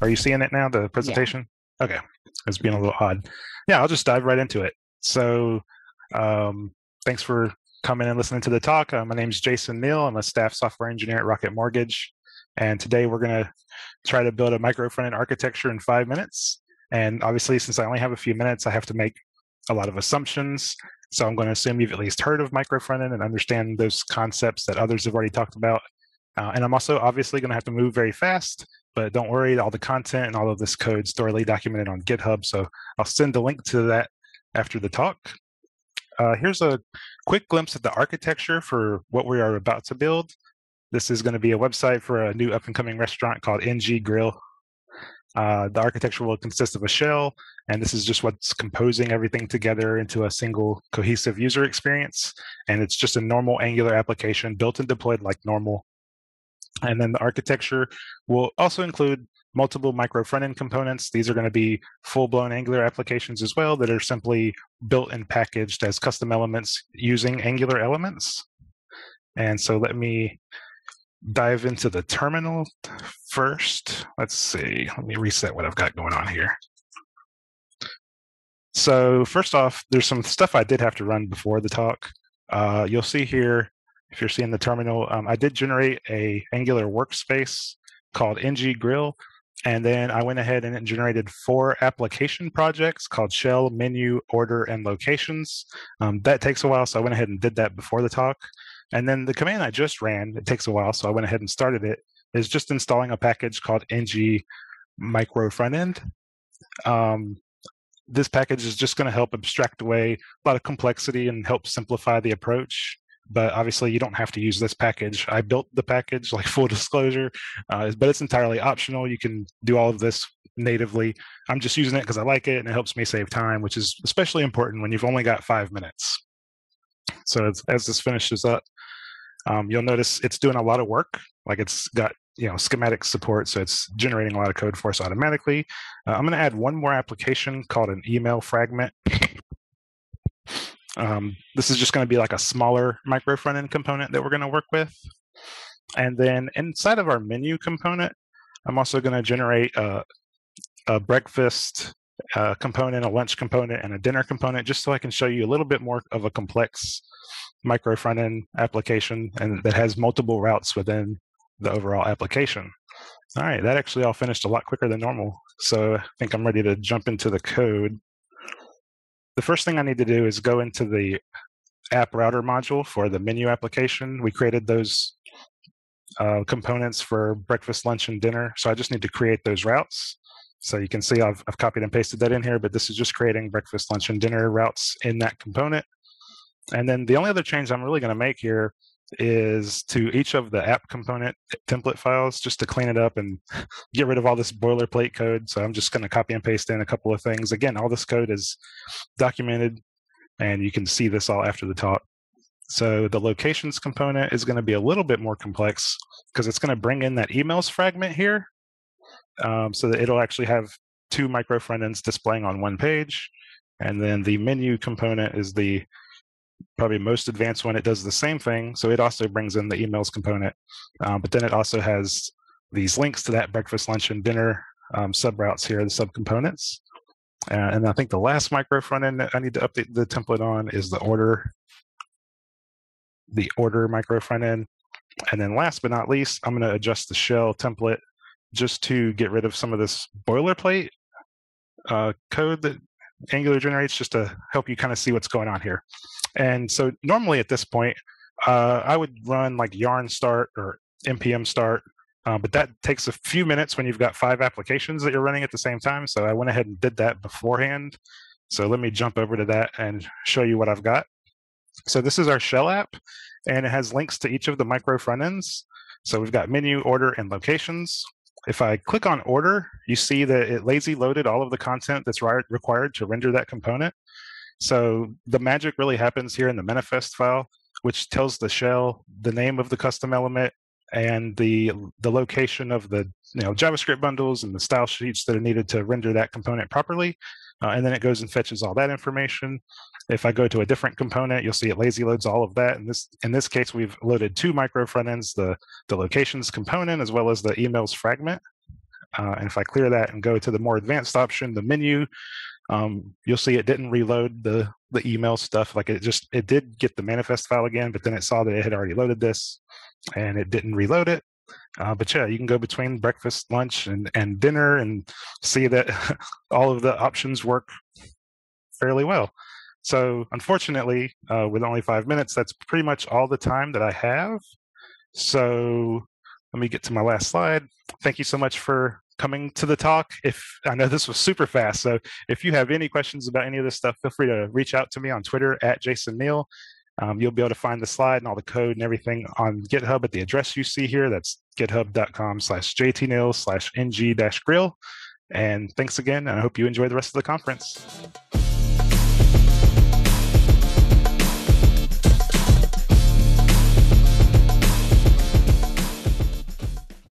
Are you seeing it now, the presentation? Yeah. Okay. It's being a little odd. Yeah, I'll just dive right into it. So um, thanks for coming and listening to the talk. Uh, my name is Jason Neal. I'm a staff software engineer at Rocket Mortgage. And today we're going to try to build a micro front end architecture in five minutes. And obviously, since I only have a few minutes, I have to make a lot of assumptions. So I'm going to assume you've at least heard of micro front end and understand those concepts that others have already talked about. Uh, and I'm also obviously going to have to move very fast, but don't worry, all the content and all of this code is thoroughly documented on GitHub. So I'll send a link to that after the talk. Uh, here's a quick glimpse at the architecture for what we are about to build. This is going to be a website for a new up and coming restaurant called NG Grill. Uh, the architecture will consist of a shell, and this is just what's composing everything together into a single cohesive user experience. And it's just a normal Angular application built and deployed like normal. And then the architecture will also include multiple micro front-end components. These are going to be full-blown Angular applications as well that are simply built and packaged as custom elements using Angular elements. And so let me dive into the terminal first. Let's see. Let me reset what I've got going on here. So first off, there's some stuff I did have to run before the talk. Uh, you'll see here, if you're seeing the terminal, um, I did generate a Angular workspace called ng grill. And then I went ahead and generated four application projects called shell, menu, order, and locations. Um, that takes a while, so I went ahead and did that before the talk. And then the command I just ran, it takes a while, so I went ahead and started it, is just installing a package called ng micro frontend. Um, this package is just going to help abstract away a lot of complexity and help simplify the approach. But obviously, you don't have to use this package. I built the package, like full disclosure, uh, but it's entirely optional. You can do all of this natively. I'm just using it because I like it and it helps me save time, which is especially important when you've only got five minutes. So as, as this finishes up, um, you'll notice it's doing a lot of work. Like it's got you know schematic support, so it's generating a lot of code for us automatically. Uh, I'm going to add one more application called an email fragment. Um, this is just going to be like a smaller micro front end component that we're going to work with. And then inside of our menu component, I'm also going to generate a, a breakfast uh, component, a lunch component, and a dinner component, just so I can show you a little bit more of a complex micro front end application and that has multiple routes within the overall application. All right, that actually all finished a lot quicker than normal. So I think I'm ready to jump into the code. The first thing I need to do is go into the app router module for the menu application. We created those uh, components for breakfast, lunch, and dinner. So I just need to create those routes. So you can see I've, I've copied and pasted that in here, but this is just creating breakfast, lunch, and dinner routes in that component. And then the only other change I'm really going to make here is to each of the app component template files just to clean it up and get rid of all this boilerplate code. So I'm just going to copy and paste in a couple of things. Again, all this code is documented and you can see this all after the talk. So the locations component is going to be a little bit more complex because it's going to bring in that emails fragment here um, so that it'll actually have two micro front ends displaying on one page. And then the menu component is the probably most advanced one. It does the same thing. So it also brings in the emails component, um, but then it also has these links to that breakfast, lunch, and dinner um, subroutes here, the subcomponents. Uh, and I think the last micro front end that I need to update the template on is the order, the order micro front end. And then last but not least, I'm going to adjust the shell template just to get rid of some of this boilerplate uh, code that Angular generates just to help you kind of see what's going on here. And so normally at this point, uh, I would run like yarn start or npm start, uh, but that takes a few minutes when you've got five applications that you're running at the same time. So I went ahead and did that beforehand. So let me jump over to that and show you what I've got. So this is our shell app, and it has links to each of the micro front ends. So we've got menu, order, and locations. If I click on order, you see that it lazy loaded all of the content that's required to render that component. So the magic really happens here in the manifest file, which tells the shell the name of the custom element and the the location of the you know JavaScript bundles and the style sheets that are needed to render that component properly. Uh, and then it goes and fetches all that information. If I go to a different component, you'll see it lazy loads all of that. In this in this case, we've loaded two micro front ends, the, the locations component as well as the emails fragment. Uh, and if I clear that and go to the more advanced option, the menu, um, you'll see it didn't reload the the email stuff. Like it just it did get the manifest file again, but then it saw that it had already loaded this, and it didn't reload it. Uh, but yeah, you can go between breakfast, lunch, and and dinner, and see that all of the options work fairly well. So unfortunately, uh, with only five minutes, that's pretty much all the time that I have. So let me get to my last slide. Thank you so much for coming to the talk. If I know this was super fast, so if you have any questions about any of this stuff, feel free to reach out to me on Twitter at Jason Neal. Um, you'll be able to find the slide and all the code and everything on GitHub at the address you see here. That's github.com slash jtneal slash ng dash grill. And thanks again. And I hope you enjoy the rest of the conference.